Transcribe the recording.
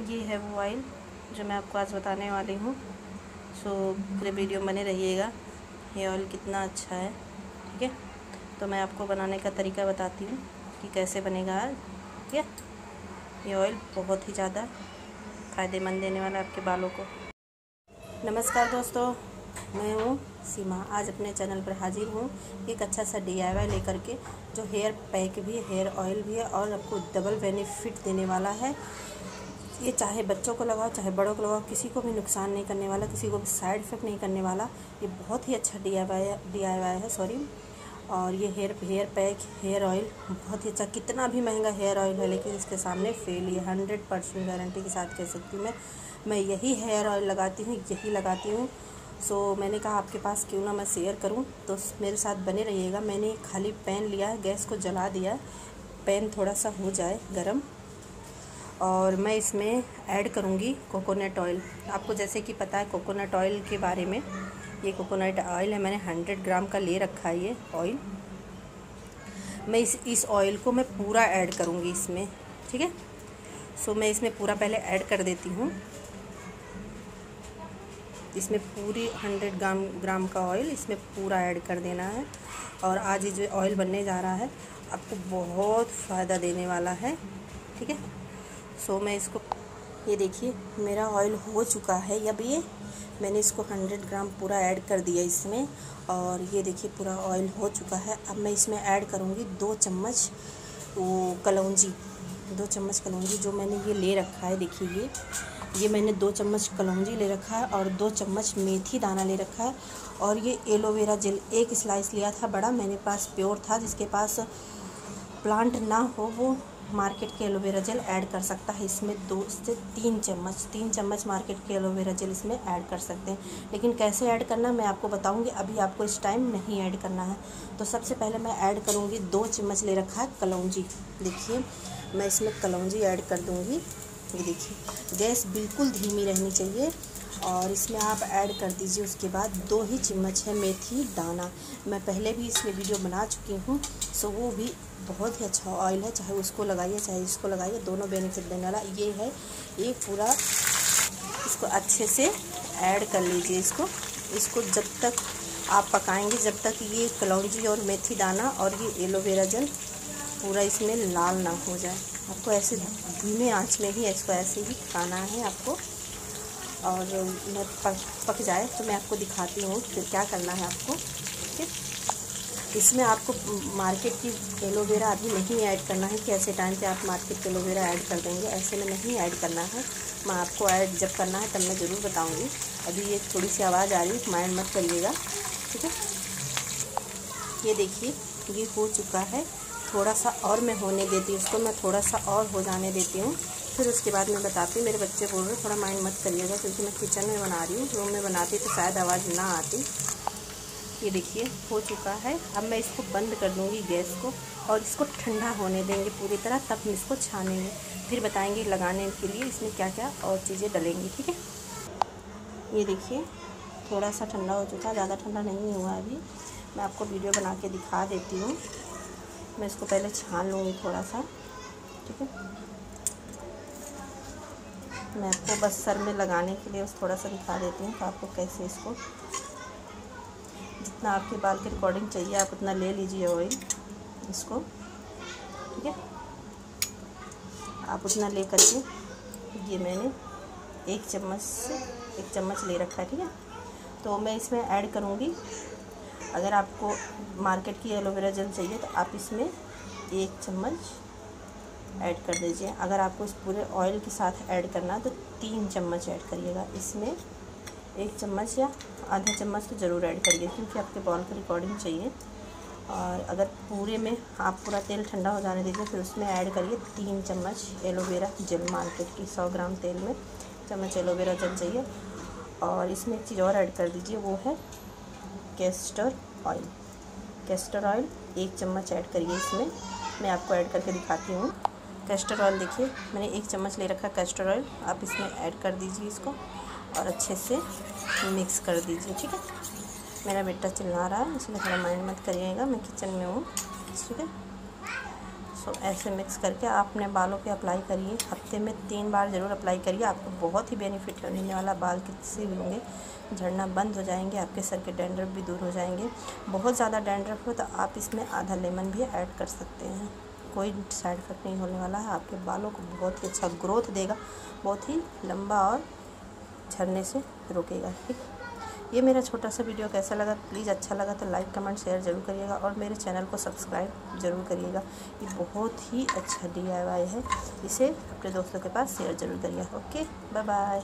ये है वो ऑयल जो मैं आपको आज बताने वाली हूँ। सो पूरे वीडियो बने रहिएगा, ये ऑयल कितना अच्छा है, ठीक है? तो मैं आपको बनाने का तरीका बताती हूँ कि कैसे बनेगा ठीक है? ये ऑयल बहुत ही ज़्यादा फ़ायदेमंद देने वाला आपके बालों को। नमस्कार दोस्तों, मैं हूँ सीमा। आज अपने चैनल पर हाजिर हूँ एक अच्छा सा डी आई लेकर के, जो हेयर पैक भी हेयर ऑयल भी है और आपको डबल बेनिफिट देने वाला है। ये चाहे बच्चों को लगाओ, चाहे बड़ों को लगाओ, किसी को भी नुकसान नहीं करने वाला, किसी को भी साइड इफ़ेक्ट नहीं करने वाला, ये बहुत ही अच्छा डी आई है सॉरी और ये hair hair pack hair oil बहुत ही अच्छा कितना भी महँगा हेयर ऑयल है, लेकिन इसके सामने फेल ये हंड्रेड परसेंट गारंटी के साथ कह सकती हूँ मैं। मैं यही हेयर ऑयल लगाती हूँ, यही लगाती हूँ। सो मैंने कहा आपके पास क्यों ना मैं शेयर करूँ? तो मेरे साथ बने रहिएगा। मैंने खाली पैन लिया है, गैस को जला दिया पैन थोड़ा सा हो जाए, गरम। और मैं इसमें ऐड करूँगी कोकोनट ऑयल आपको जैसे कि पता है कोकोनट ऑयल के बारे में, ये कोकोनट ऑयल है, मैंने हंड्रेड ग्राम का ले रखा है ये ऑयल मैं इस इस ऑयल को मैं पूरा ऐड करूँगी इसमें, ठीक है? सो मैं इसमें पूरा पहले ऐड कर देती हूँ। इसमें पूरी हंड्रेड ग्राम ग्राम का ऑयल इसमें पूरा ऐड कर देना है। और आज ये जो ऑयल बनने जा रहा है, आपको बहुत फ़ायदा देने वाला है, ठीक है? सो मैं इसको, ये देखिए, मेरा ऑयल हो चुका है। अब ये मैंने इसको 100 ग्राम पूरा ऐड कर दिया इसमें और ये देखिए, पूरा ऑयल हो चुका है। अब मैं इसमें ऐड करूँगी दो चम्मच वो कलौजी, दो चम्मच कलौजी जो मैंने ये ले रखा है। देखिए ये ये मैंने दो चम्मच कलौजी ले रखा है और दो चम्मच मेथी दाना ले रखा है और ये एलोवेरा जेल एक स्लाइस लिया था बड़ा। मैंने पास प्योर था, जिसके पास प्लांट ना हो वो मार्केट के एलोवेरा जेल ऐड कर सकता है। इसमें दो से तीन चम्मच तीन चम्मच मार्केट के एलोवेरा जेल इसमें ऐड कर सकते हैं। लेकिन कैसे ऐड करना मैं आपको बताऊँगी। अभी आपको इस टाइम नहीं ऐड करना है। तो सबसे पहले मैं ऐड करूँगी दो चम्मच ले रखा है कलौजी। देखिए, मैं इसमें कलौजी ऐड कर दूँगी। ये देखिए, गैस बिल्कुल धीमी रहनी चाहिए। और इसमें आप ऐड कर दीजिए उसके बाद दो ही चम्मच है मेथी दाना। मैं पहले भी इसमें वीडियो बना चुकी हूँ सो वो भी बहुत ही अच्छा ऑयल है, चाहे उसको लगाइए, चाहे इसको लगाइए, दोनों बेनिफिट देने वाला। ये है, ये पूरा इसको अच्छे से ऐड कर लीजिए इसको। इसको जब तक आप पकाएँगे, जब तक ये कलौजी और मेथी दाना और ये एलोवेरा जल पूरा इसमें लाल ना हो जाए। आपको ऐसे धीमे आँच में ही, इसको ऐसे ही खाना है आपको। और मैं पक पक जाए तो मैं आपको दिखाती हूँ फिर क्या करना है आपको, ठीक इसमें आपको मार्केट की एलोवेरा अभी नहीं ऐड करना है कि ऐसे टाइम पे आप मार्केट की एलोवेरा ऐड कर देंगे, ऐसे में नहीं ऐड करना है। मैं आपको ऐड जब करना है तब मैं ज़रूर बताऊँगी। अभी ये थोड़ी सी आवाज़ आ रही है माइंड मत करिएगा, ठीक है? ये देखिए, ये हो चुका है, थोड़ा सा और मैं होने देती हूँ उसको मैं थोड़ा सा और हो जाने देती हूँ। फिर उसके बाद मैं बताती हूँ, मेरे बच्चे बोल रहे थोड़ा माइंड मत करिएगा, क्योंकि मैं किचन में बना रही हूँ रूम में बनाती तो शायद आवाज़ ना आती। ये देखिए, हो चुका है। अब मैं इसको बंद कर दूँगी गैस को और इसको ठंडा होने देंगे पूरी तरह, तब हम इसको छानेंगे। फिर बताएँगे लगाने के लिए इसमें क्या क्या और चीज़ें डलेंगी, ठीक है? ये देखिए थोड़ा सा ठंडा हो चुका है, ज़्यादा ठंडा नहीं हुआ अभी। मैं आपको वीडियो बना के दिखा देती हूँ। मैं इसको पहले छान लूँगी थोड़ा सा ठीक है? मैं आपको बस सर में लगाने के लिए बस थोड़ा सा दिखा देती हूँ तो आपको कैसे इसको, जितना आपके बाल के अकॉर्डिंग चाहिए, आप उतना ले लीजिए ऑयल इसको, ठीक है? आप उतना ले करके, ये मैंने एक चम्मच से, एक चम्मच ले रखा है, ठीक है? तो मैं इसमें ऐड करूँगी। अगर आपको मार्केट की एलोवेरा जेल चाहिए तो आप इसमें एक चम्मच ऐड कर दीजिए। अगर आपको इस पूरे ऑयल के साथ ऐड करना है तो तीन चम्मच ऐड करिएगा। इसमें एक चम्मच या आधा चम्मच तो ज़रूर ऐड करिए, क्योंकि आपके बॉल की रिकॉर्डिंग चाहिए। और अगर पूरे में आप पूरा तेल ठंडा हो जाने दीजिए, फिर उसमें ऐड करिए तीन चम्मच एलोवेरा जेल मार्केट की सौ ग्राम तेल में। चम्मच एलोवेरा जेल चाहिए। और इसमें एक चीज़ और ऐड कर दीजिए, वो है कैस्टर ऑयल कैस्टर ऑयल एक चम्मच ऐड करिए इसमें। मैं आपको ऐड करके दिखाती हूँ। कैस्टर ऑयल देखिए, मैंने एक चम्मच ले रखा कैस्टर ऑयल। आप इसमें ऐड कर दीजिए इसको और अच्छे से मिक्स कर दीजिए, ठीक है? मेरा बेटा चिल्ला रहा है, इसलिए थोड़ा माइंड मत करिएगा, मैं किचन में हूँ, ठीक है? सो ऐसे मिक्स करके आप अपने बालों पे अप्लाई करिए। हफ़्ते में तीन बार ज़रूर अप्लाई करिए, आपको बहुत ही बेनिफिट होने वाला बाल किससे भी होंगे, झड़ना बंद हो जाएँगे, आपके सर के डेंड्रफ भी दूर हो जाएँगे। बहुत ज़्यादा डेंड्रफ हो तो आप इसमें आधा लेमन भी ऐड कर सकते हैं। कोई साइड इफ़ेक्ट नहीं होने वाला है। आपके बालों को बहुत ही अच्छा ग्रोथ देगा, बहुत ही लंबा और झड़ने से रोकेगा, ठीक ये मेरा छोटा सा वीडियो कैसा लगा प्लीज़ अच्छा लगा तो लाइक कमेंट शेयर ज़रूर करिएगा और मेरे चैनल को सब्सक्राइब ज़रूर करिएगा। ये बहुत ही अच्छा डीआईवाई है, इसे अपने दोस्तों के पास शेयर ज़रूर करिएगा ओके बाय बाय